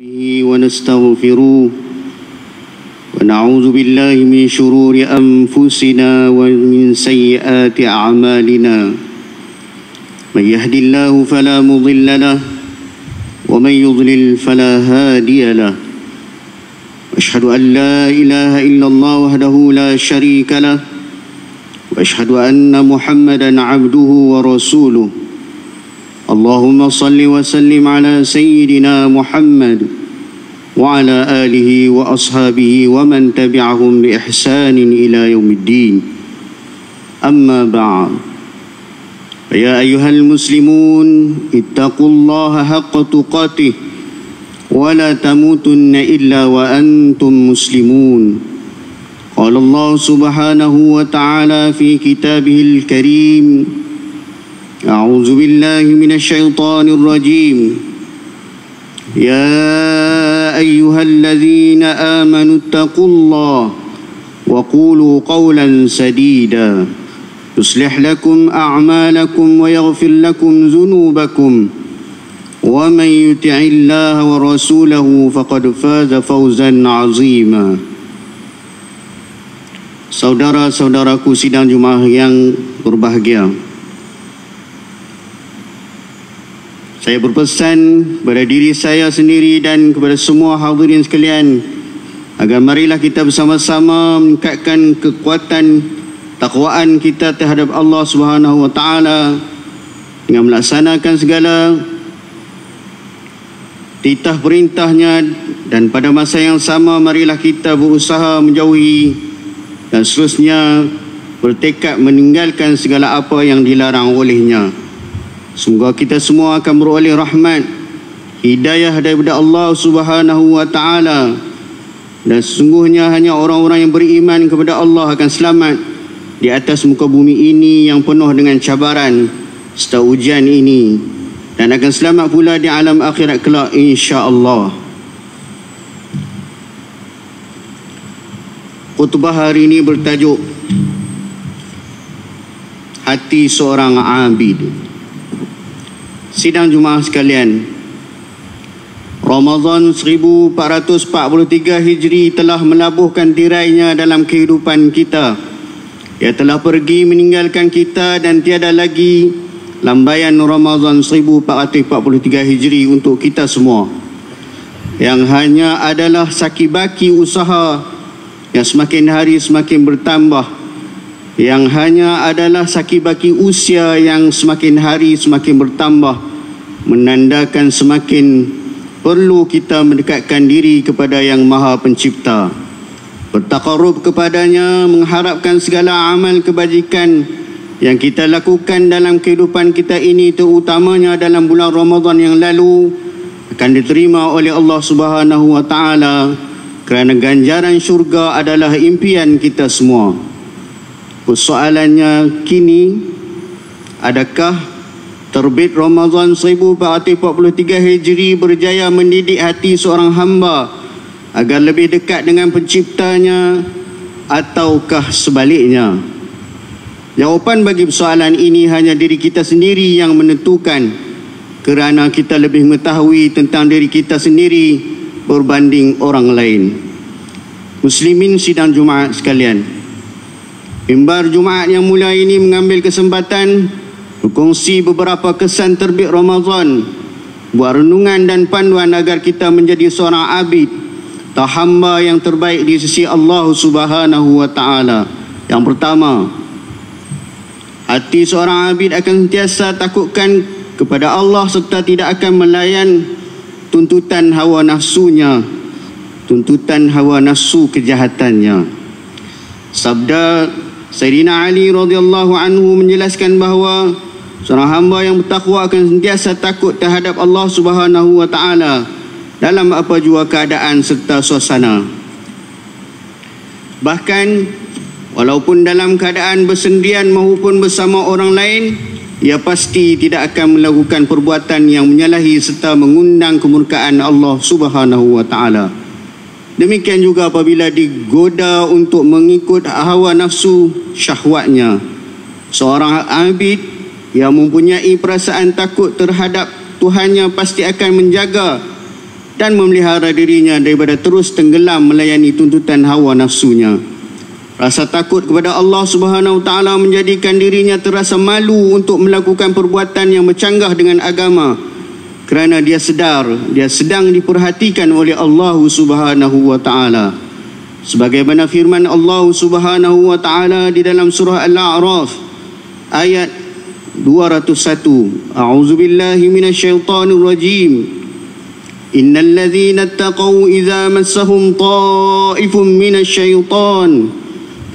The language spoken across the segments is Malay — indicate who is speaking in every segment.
Speaker 1: به ونستغفره ونعوذ بالله من شرور أنفسنا ومن سيئات أعمالنا. من يهد الله فلا مضل له ومن يضلل فلا هادي له. أشهد أن لا إله إلا الله وحده لا شريك له وأشهد أن محمدا عبده ورسوله. اللهم صل وسلم على سيدنا محمد وعلى آله وأصحابه ومن تبعهم بإحسان إلى يوم الدين. أما بعد فيا أيها المسلمون اتقوا الله حق تقاته ولا تموتن إلا وأنتم مسلمون. قال الله سبحانه وتعالى في كتابه الكريم أعوذ بالله من الشيطان الرجيم. يا أيها الذين آمنوا اتقوا الله وقولوا قولا سديدا. يصلح لكم أعمالكم ويغفر لكم ذنوبكم. ومن يطع الله ورسوله فقد فاز فوزا عظيما. Saudara-saudaraku sidang Jumaat yang berbahagia. Saya berpesan kepada diri saya sendiri dan kepada semua hadirin sekalian agar marilah kita bersama-sama meningkatkan kekuatan takwaan kita terhadap Allah Subhanahu wa taala dengan melaksanakan segala titah perintahnya dan pada masa yang sama marilah kita berusaha menjauhi dan seterusnya bertekad meninggalkan segala apa yang dilarang olehnya. Semoga kita semua akan beroleh rahmat hidayah daripada Allah Subhanahu wa taala dan sesungguhnya hanya orang-orang yang beriman kepada Allah akan selamat di atas muka bumi ini yang penuh dengan cabaran serta ujian ini dan akan selamat pula di alam akhirat kelak insya-Allah. Khutbah hari ini bertajuk Hati seorang abid. Sidang Jumaat sekalian. Ramadan 1443 Hijri telah melabuhkan tirainya dalam kehidupan kita. Ia telah pergi meninggalkan kita dan tiada lagi lambaian Ramadan 1443 Hijri untuk kita semua. Yang hanya adalah sakibaki usaha yang semakin hari semakin bertambah. Yang hanya adalah sakibaki usia yang semakin hari semakin bertambah menandakan semakin perlu kita mendekatkan diri kepada yang maha pencipta. Bertakarub kepadanya mengharapkan segala amal kebajikan yang kita lakukan dalam kehidupan kita ini terutamanya dalam bulan Ramadan yang lalu akan diterima oleh Allah Subhanahu wa taala kerana ganjaran syurga adalah impian kita semua. Persoalannya kini adakah terbit Ramadan 1443 Hijri berjaya mendidik hati seorang hamba agar lebih dekat dengan penciptanya ataukah sebaliknya? Jawapan bagi persoalan ini hanya diri kita sendiri yang menentukan kerana kita lebih mengetahui tentang diri kita sendiri berbanding orang lain. Muslimin sidang Jumaat sekalian. Mimbar Jumaat yang mulia ini mengambil kesempatan berkongsi beberapa kesan terbit Ramadan, buat renungan dan panduan agar kita menjadi seorang abid, hamba yang terbaik di sisi Allah Subhanahu wa taala. Yang pertama, hati seorang abid akan sentiasa takutkan kepada Allah serta tidak akan melayan tuntutan hawa nafsunya, tuntutan hawa nafsu kejahatannya. Sabda Sayyidina Ali radhiyallahu anhu menjelaskan bahawa seorang hamba yang bertakwa akan sentiasa takut terhadap Allah Subhanahu wa taala dalam apa jua keadaan serta suasana. Bahkan walaupun dalam keadaan bersendirian maupun bersama orang lain, ia pasti tidak akan melakukan perbuatan yang menyalahi serta mengundang kemurkaan Allah Subhanahu wa taala. Demikian juga apabila digoda untuk mengikut hawa nafsu syahwatnya. Seorang abid yang mempunyai perasaan takut terhadap Tuhannya pasti akan menjaga dan memelihara dirinya daripada terus tenggelam melayani tuntutan hawa nafsunya. Rasa takut kepada Allah Subhanahu taala menjadikan dirinya terasa malu untuk melakukan perbuatan yang bercanggah dengan agama kerana dia sedar dia sedang diperhatikan oleh Allah Subhanahu wa taala. Sebagaimana firman Allah Subhanahu wa taala di dalam surah Al-A'raf ayat 201. A'udzubillahi minasyaitonir rajim. Innal ladzina ittaqaw idza massahum ta'ifun minasyaitonir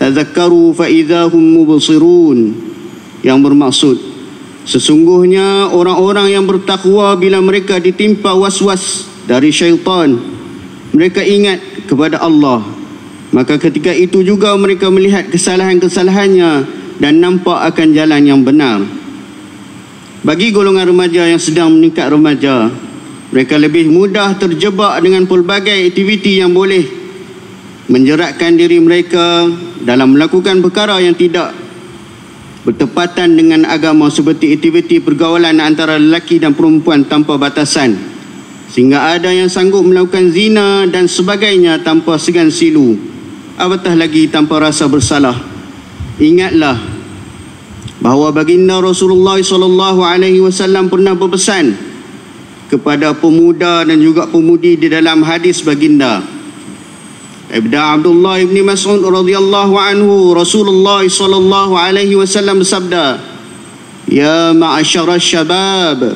Speaker 1: tazakkaru fa idahum mubsirun yang bermaksud sesungguhnya orang-orang yang bertakwa bila mereka ditimpa was-was dari syaitan mereka ingat kepada Allah maka ketika itu juga mereka melihat kesalahan-kesalahannya dan nampak akan jalan yang benar bagi golongan remaja yang sedang meningkat remaja mereka lebih mudah terjebak dengan pelbagai aktiviti yang boleh menjeratkan diri mereka dalam melakukan perkara yang tidak bertepatan dengan agama seperti aktiviti pergaulan antara lelaki dan perempuan tanpa batasan sehingga ada yang sanggup melakukan zina dan sebagainya tanpa segan silu apatah lagi tanpa rasa bersalah. Ingatlah bahawa baginda Rasulullah sallallahu alaihi wasallam pernah berpesan kepada pemuda dan juga pemudi di dalam hadis baginda. Ibn Abdullah ibn Mas'ud radhiyallahu anhu Rasulullah sallallahu alaihi wasallam bersabda Ya ma'asyara syabab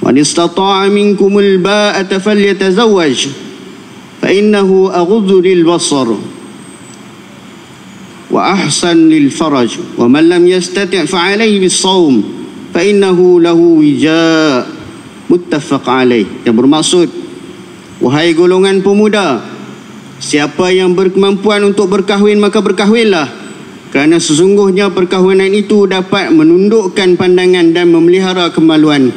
Speaker 1: Man istata'a minkum al-ba'ata falyatazawwaj fa innahu aghuddu lil basar lam yastati' fa alayhi bis sawm fa innahu lahu wija. Muttafaq alayh yang bermaksud wahai golongan pemuda Siapa yang berkemampuan untuk berkahwin maka berkahwinlah. Kerana sesungguhnya perkahwinan itu dapat menundukkan pandangan dan memelihara kemaluan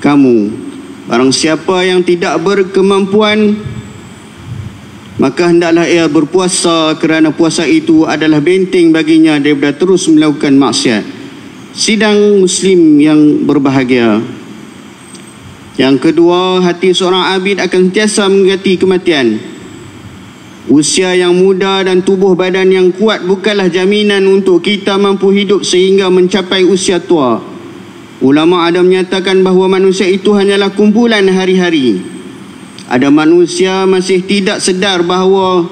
Speaker 1: kamu. Barang siapa yang tidak berkemampuan maka hendaklah ia berpuasa kerana puasa itu adalah benteng baginya daripada terus melakukan maksiat. Sidang muslim yang berbahagia. Yang kedua, hati seorang abid akan sentiasa mengingati kematian. Usia yang muda dan tubuh badan yang kuat bukanlah jaminan untuk kita mampu hidup sehingga mencapai usia tua. Ulama ada menyatakan bahawa manusia itu hanyalah kumpulan hari-hari. Ada manusia masih tidak sedar bahawa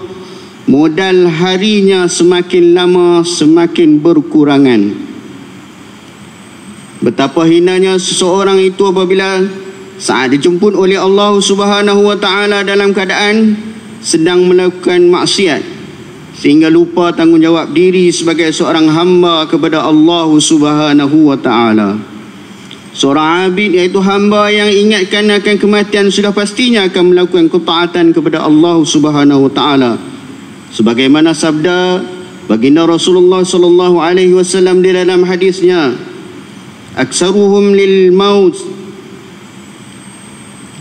Speaker 1: modal harinya semakin lama semakin berkurangan. Betapa hinanya seseorang itu apabila saat dijemput oleh Allah Subhanahu wa taala dalam keadaan sedang melakukan maksiat sehingga lupa tanggungjawab diri sebagai seorang hamba kepada Allah Subhanahu wa taala. Seorang abid iaitu hamba yang ingatkan akan kematian sudah pastinya akan melakukan ketaatan kepada Allah Subhanahu wa taala. Sebagaimana sabda baginda Rasulullah sallallahu alaihi wasallam di dalam hadisnya, "Aksaruhum lil maut"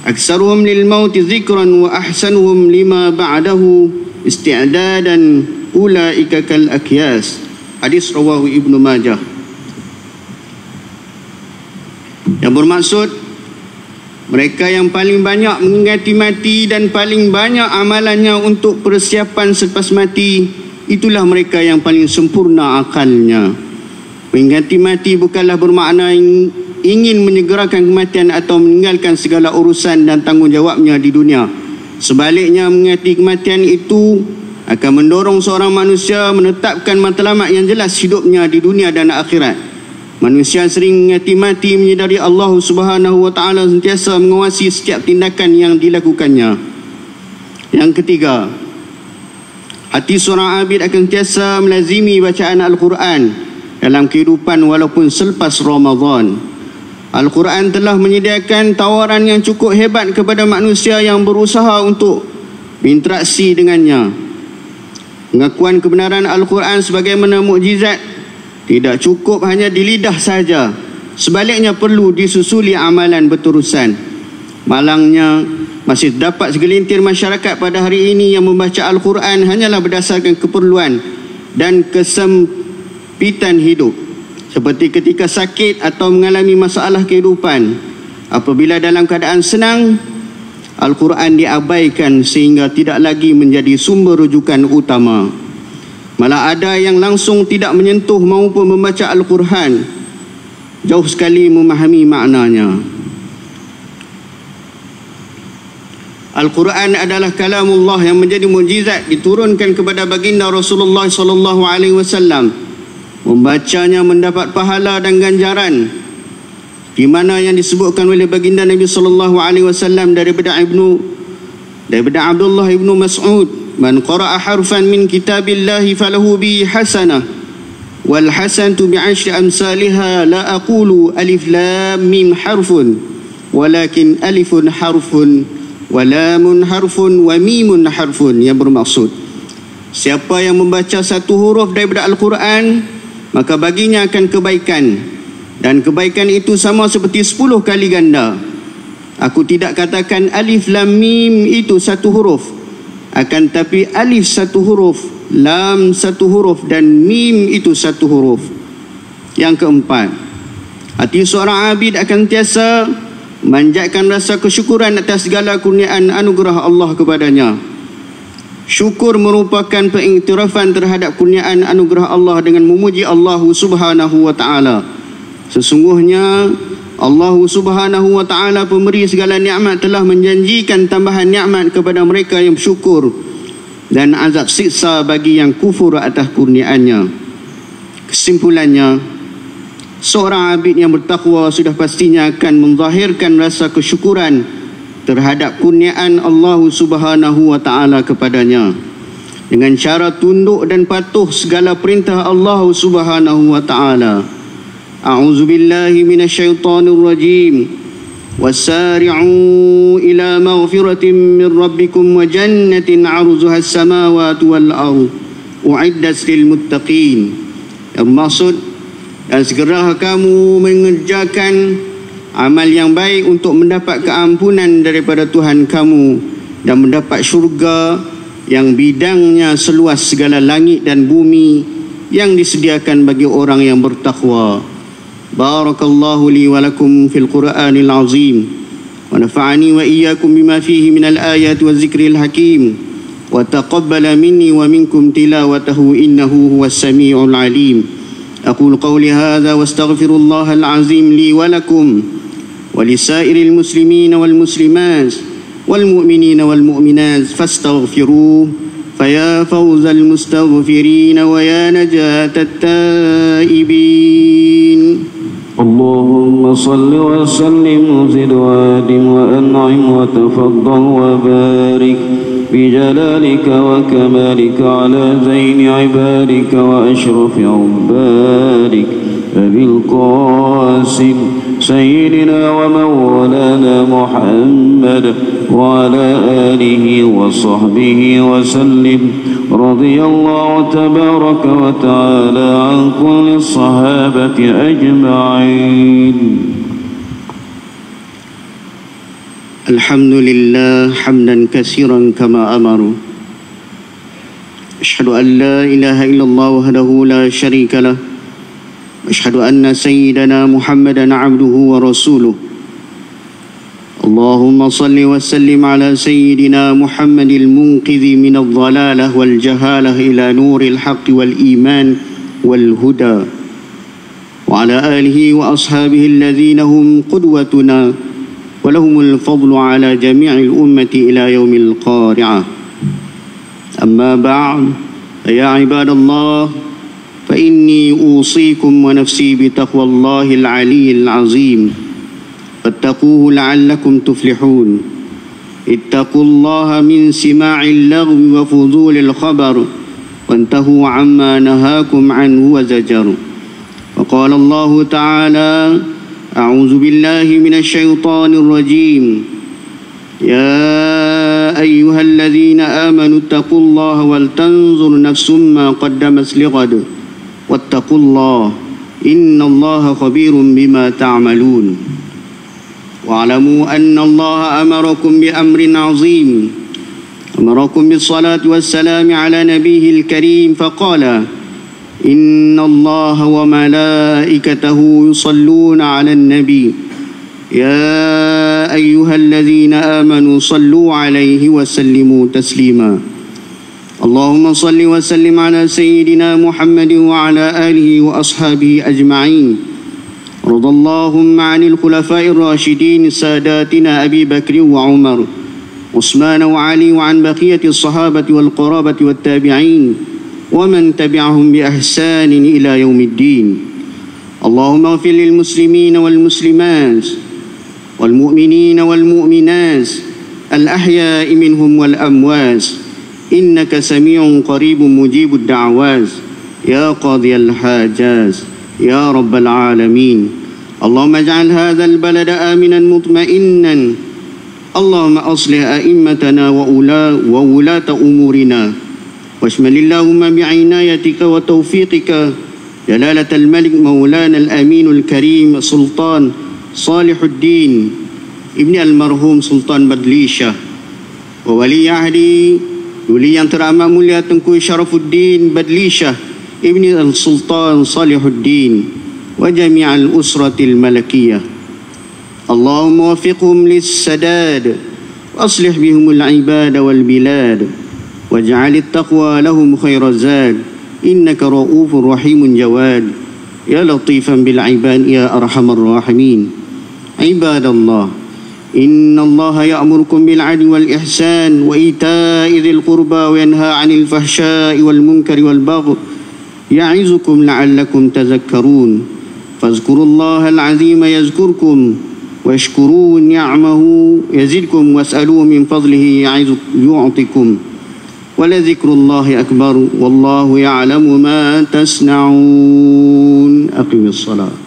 Speaker 1: Aksaruhum lil maut zikran wa ahsanuhum lima ba'dahu isti'dadan ulaika kal akyas. Hadis rawahu Ibnu Majah. Yang bermaksud mereka yang paling banyak mengingati mati dan paling banyak amalannya untuk persiapan selepas mati itulah mereka yang paling sempurna akalnya mengingati mati bukanlah bermakna ingin menyegerakan kematian atau meninggalkan segala urusan dan tanggungjawabnya di dunia. Sebaliknya mengingati kematian itu akan mendorong seorang manusia menetapkan matlamat yang jelas hidupnya di dunia dan akhirat. Manusia sering mengingati mati menyedari Allah Subhanahu wa taala sentiasa mengawasi setiap tindakan yang dilakukannya. Yang ketiga, hati seorang abid akan sentiasa melazimi bacaan Al-Quran dalam kehidupan walaupun selepas Ramadan. Al-Quran telah menyediakan tawaran yang cukup hebat kepada manusia yang berusaha untuk berinteraksi dengannya. Pengakuan kebenaran Al-Quran sebagaimana mukjizat tidak cukup hanya di lidah saja. Sebaliknya perlu disusuli amalan berterusan. Malangnya masih dapat segelintir masyarakat pada hari ini yang membaca Al-Quran hanyalah berdasarkan keperluan dan kesempitan hidup seperti ketika sakit atau mengalami masalah kehidupan apabila dalam keadaan senang Al-Quran diabaikan sehingga tidak lagi menjadi sumber rujukan utama. Malah ada yang langsung tidak menyentuh maupun membaca Al-Quran. Jauh sekali memahami maknanya. Al-Quran adalah kalamullah yang menjadi mujizat diturunkan kepada baginda Rasulullah sallallahu alaihi wasallam. Membacanya mendapat pahala dan ganjaran di mana yang disebutkan oleh baginda Nabi sallallahu alaihi wasallam daripada Ibnu daripada Abdullah Ibnu Mas'ud man qara'a harfan min kitabillahi falahu bi hasanah wal hasanatu bi ashri amsalha la aqulu alif lam mim harfun walakin alifun harfun wa lamun harfun wa mimun harfun yang bermaksud siapa yang membaca satu huruf daripada al-Quran maka baginya akan kebaikan dan kebaikan itu sama seperti sepuluh kali ganda. Aku tidak katakan alif lam mim itu satu huruf. Akan tapi alif satu huruf, lam satu huruf dan mim itu satu huruf. Yang keempat, hati seorang abid akan tiasa manjatkan rasa kesyukuran atas segala kurniaan anugerah Allah kepadanya. Syukur merupakan pengiktirafan terhadap kurniaan anugerah Allah dengan memuji Allah Subhanahu wa taala. Sesungguhnya Allah Subhanahu wa taala pemberi segala nikmat telah menjanjikan tambahan nikmat kepada mereka yang bersyukur dan azab siksa bagi yang kufur atas kurniaannya. Kesimpulannya, seorang abid yang bertakwa sudah pastinya akan menzahirkan rasa kesyukuran terhadap kurniaan Allah Subhanahu wa taala kepadanya dengan cara tunduk dan patuh segala perintah Allah Subhanahu wa taala. أعوذ بالله من الشيطان الرجيم وسارعوا إلى مغفرة من ربكم وجنة عرضها السماوات والأرض أعدت للمتقين Maksud dan segera kamu mengerjakan amal yang baik untuk mendapat keampunan daripada Tuhan kamu dan mendapat syurga yang bidangnya seluas segala langit dan bumi yang disediakan bagi orang yang bertakwa. بارك الله لي ولكم في القرآن العظيم ونفعني وإياكم بما فيه من الآيات والذكر الحكيم وتقبل مني ومنكم تلاوته إنه هو السميع العليم. أقول قولي هذا واستغفر الله العظيم لي ولكم ولسائر المسلمين والمسلمات والمؤمنين والمؤمنات فاستغفروه فيا فوز المستغفرين ويا نجاة التائبين.
Speaker 2: اللهم صل وسلم وزد وادم وأنعم وتفضل وبارك بجلالك وكمالك على زين عبادك وأشرف عبادك أبي القاسم. سيدنا ومولانا محمد وعلى آله وصحبه وسلم. رضي الله تبارك وتعالى عن كل الصحابة أجمعين.
Speaker 1: الحمد لله حمدا كثيرا كما أمر. أشهد أن لا إله إلا الله وحده لا شريك له. أشهد أن سيدنا محمدا عبده ورسوله. اللهم صل وسلم على سيدنا محمد المنقذ من الضلالة والجهالة إلى نور الحق والإيمان والهدى. وعلى آله وأصحابه الذين هم قدوتنا ولهم الفضل على جميع الأمة إلى يوم القارعة. أما بعد فيا عباد الله فاني أوصيكم ونفسي بتقوى الله العلي العظيم. فاتقوه لعلكم تفلحون. اتقوا الله من سماع اللغو وفضول الخبر وانتهوا عما نهاكم عنه وزجر. وقال الله تعالى أعوذ بالله من الشيطان الرجيم. يا أيها الذين آمنوا اتقوا الله ولتنظر نفس ما قدمت لغد. واتقوا الله إن الله خبير بما تعملون. واعلموا أن الله أمركم بأمر عظيم. أمركم بالصلاة والسلام على نبيه الكريم فقال إن الله وملائكته يصلون على النبي. يا أيها الذين آمنوا صلوا عليه وسلموا تسليما. اللهم صل وسلم على سيدنا محمد وعلى آله وأصحابه أجمعين. رضى اللهم عن الخلفاء الراشدين ساداتنا أبي بكر وعمر عثمان وعلي وعن بقية الصحابة والقرابة والتابعين ومن تبعهم بإحسان إلى يوم الدين. اللهم اغفر للمسلمين والمسلمات والمؤمنين والمؤمنات الأحياء منهم والأموات إنك سميع قريب مجيب الدعوات يا قاضي الحاجات يا رب العالمين. اللهم اجعل هذا البلد امنا مطمئنا. اللهم أصلح أئمتنا وولاة أمورنا. واشمل اللهم بعنايتك وتوفيقك. جلالة الملك مولانا الأمين الكريم سلطان صالح الدين. ابن المرحوم سلطان بدليشة وولي عهدي ولي yang teramat mulia Tengku Syarafuddin Badlishah ابن السلطان صالح الدين وجميع الأسرة الملكية اللهم وفقهم للسداد وأصلح بهم العباد والبلاد واجعل التقوى لهم خير الزاد إنك رؤوف رحيم جواد يا لطيفا بالعباد يا أرحم الراحمين عباد الله إن الله يأمركم بالعدل والإحسان وإيتاء ذي القربى وينهى عن الفحشاء والمنكر والبغي يعظكم لعلكم تذكرون فاذكروا الله العظيم يذكركم واشكروا نعمه يزدكم واسألوه من فضله يعطكم ولذكر الله أكبر والله يعلم ما تصنعون أقم الصلاة